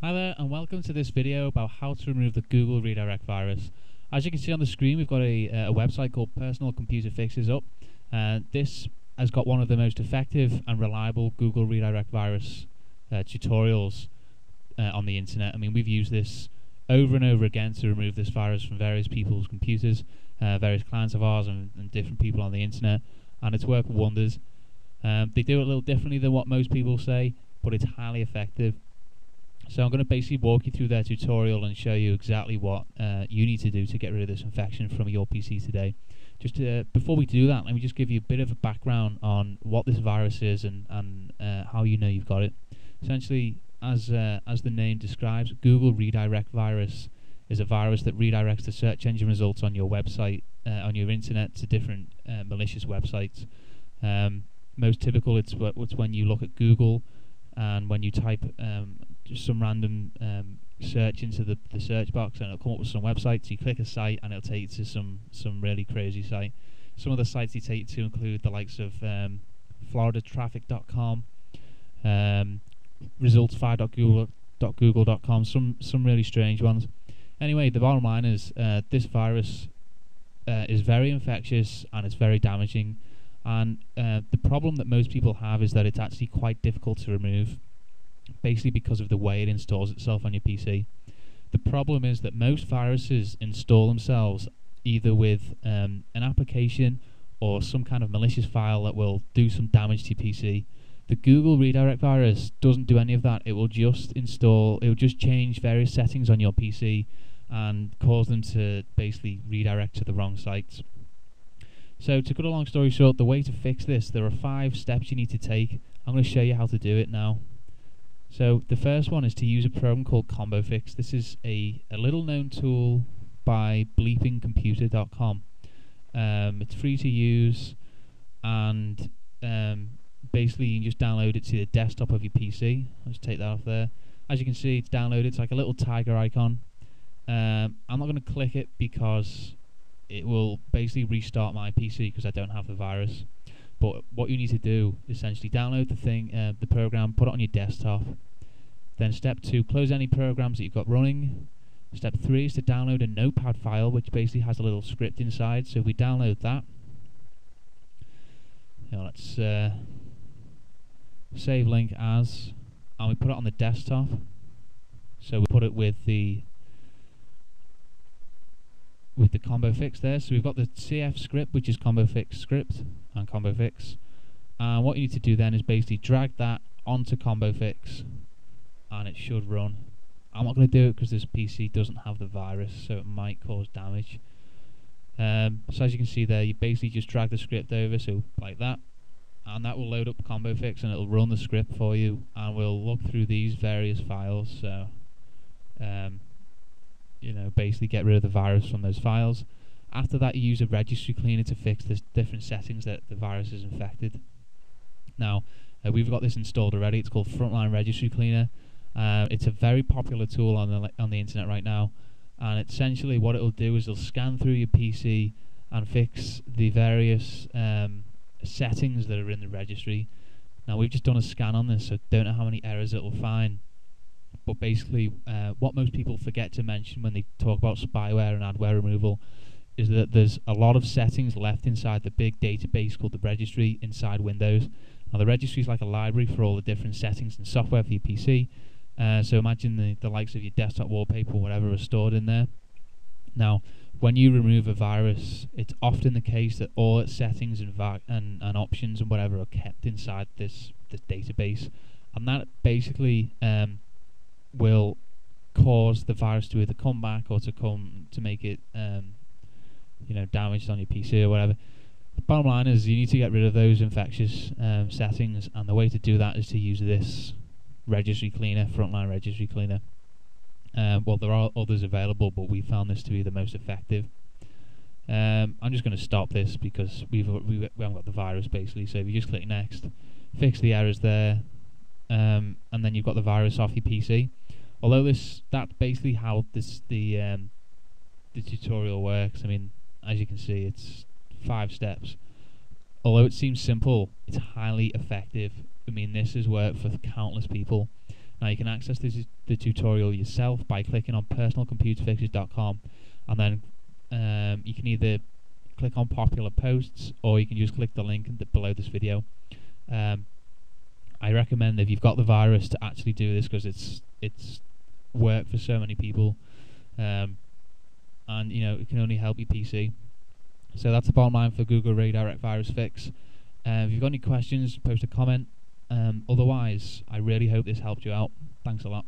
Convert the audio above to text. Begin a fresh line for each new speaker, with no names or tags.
Hi there and welcome to this video about how to remove the Google redirect virus. As you can see on the screen we've got a, uh, a website called Personal Computer Fixes up. Uh, this has got one of the most effective and reliable Google redirect virus uh, tutorials uh, on the internet. I mean we've used this over and over again to remove this virus from various people's computers, uh, various clients of ours and, and, different people on the internet and it's worked wonders. Um, they do it a little differently than what most people say but it's highly effective. So I'm going to basically walk you through their tutorial and show you exactly what uh, you need to do to get rid of this infection from your PC today. Just to, uh, before we do that, let me just give you a bit of a background on what this virus is and, and uh, how you know you've got it. Essentially, as uh, as the name describes, Google Redirect Virus is a virus that redirects the search engine results on your website, uh, on your internet, to different uh, malicious websites. Um, most typical, it's, it's when you look at Google and when you type um, just some random um, search into the, the search box and it'll come up with some websites. You click a site and it'll take you to some some really crazy site. Some of the sites you take to include the likes of um, FloridaTraffic.com, um, results5.google.com, some some really strange ones. Anyway, the bottom line is uh, this virus uh, is very infectious and it's very damaging. And uh, the problem that most people have is that it's actually quite difficult to remove basically because of the way it installs itself on your PC. The problem is that most viruses install themselves either with um, an application or some kind of malicious file that will do some damage to your PC. The Google redirect virus doesn't do any of that. It will just install, it will just change various settings on your PC and cause them to basically redirect to the wrong sites. So to cut a long story short, the way to fix this, there are five steps you need to take. I'm going to show you how to do it now. So the first one is to use a program called ComboFix. This is a, a little known tool by bleepingcomputer.com. Um, it's free to use and um, basically you can just download it to the desktop of your PC. Let's take that off there. As you can see, it's downloaded. It's like a little tiger icon. Um, I'm not going to click it because it will basically restart my PC because I don't have the virus. But what you need to do is essentially download the thing, uh, the program, put it on your desktop. Then step two, close any programs that you've got running. Step three is to download a notepad file which basically has a little script inside. So if we download that, you know, let's uh, save link as, and we put it on the desktop. So we put it with the with the combo fix there. So we've got the CF script, which is combo fix script and combo fix. And what you need to do then is basically drag that onto combo fix and it should run. I'm not going to do it because this PC doesn't have the virus, so it might cause damage. Um, so as you can see there, you basically just drag the script over, so like that, and that will load up combo fix and it'll run the script for you, and we'll look through these various files. So um, you know, basically get rid of the virus from those files. After that, you use a registry cleaner to fix the different settings that the virus is infected. Now, uh, we've got this installed already. It's called Frontline Registry Cleaner. Uh, it's a very popular tool on the on the internet right now, and essentially what it'll do is it'll scan through your PC and fix the various um, settings that are in the registry. Now we've just done a scan on this, so don't know how many errors it will find but basically, uh, what most people forget to mention when they talk about spyware and adware removal is that there's a lot of settings left inside the big database called the registry inside Windows. Now, the registry is like a library for all the different settings and software for your PC. Uh, so imagine the, the likes of your desktop wallpaper or whatever are stored in there. Now, when you remove a virus, it's often the case that all its settings and, and, and options and whatever are kept inside this, this database. And that basically um, will cause the virus to either come back or to come to make it um, you know damaged on your PC or whatever. The bottom line is you need to get rid of those infectious um, settings, and the way to do that is to use this registry cleaner, frontline registry cleaner. Um, well, there are others available, but we found this to be the most effective. Um, I'm just going to stop this because we've we, we haven't got the virus basically. So if you just click next, fix the errors there, um, and then you've got the virus off your PC. Although this that's basically how this the um, the tutorial works. I mean, as you can see, it's five steps. Although it seems simple, it's highly effective. I mean, this has worked for countless people. Now you can access this the tutorial yourself by clicking on personalcomputerfixes.com and then um, you can either click on popular posts or you can just click the link below this video. Um, I recommend if you've got the virus to actually do this because it's it's work for so many people, um, and you know it can only help your PC. So that's the bottom line for Google Redirect Virus Fix. Uh, if you've got any questions, post a comment. Um, otherwise, I really hope this helped you out. Thanks a lot.